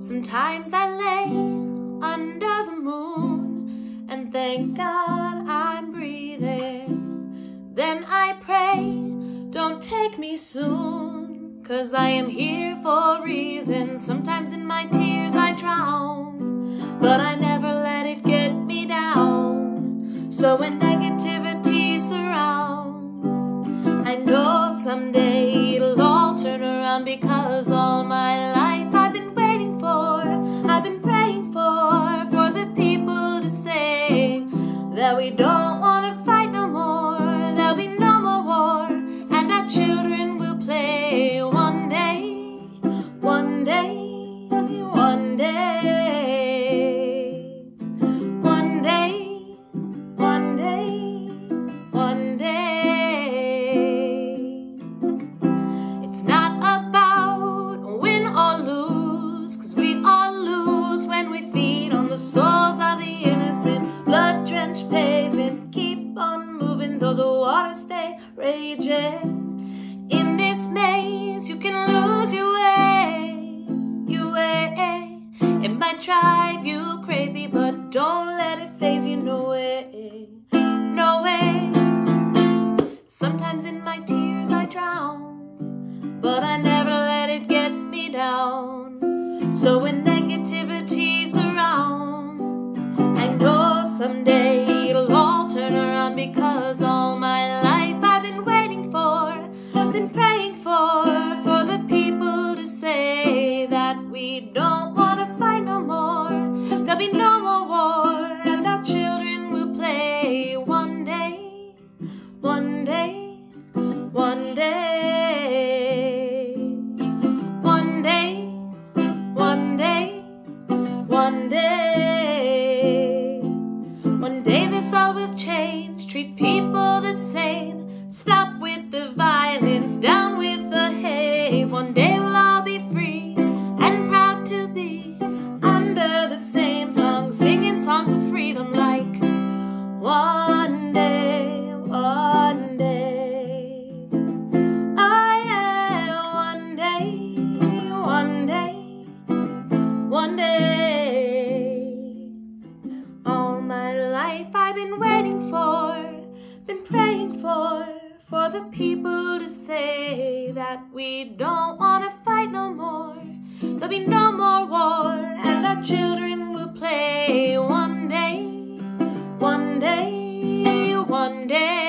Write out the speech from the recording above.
Sometimes I lay under the moon and thank God I'm breathing. Then I pray, don't take me soon, cause I am here for a reason. Sometimes in my tears I drown, but I never let it get me down. So when negativity surrounds, I know someday it'll all turn around because all my life one day, one day, one day. It's not about win or lose, cause we all lose when we feed on the souls of the innocent. Blood drenched pavement, keep on moving though the waters stay raging. Drive you crazy, but don't let it faze you, no way, no way. Sometimes in my tears I drown, but I never let it get me down. So when negativity surrounds, I know someday for the people to say that we don't want to fight no more. There'll be no more war, and our children will play one day, one day, one day.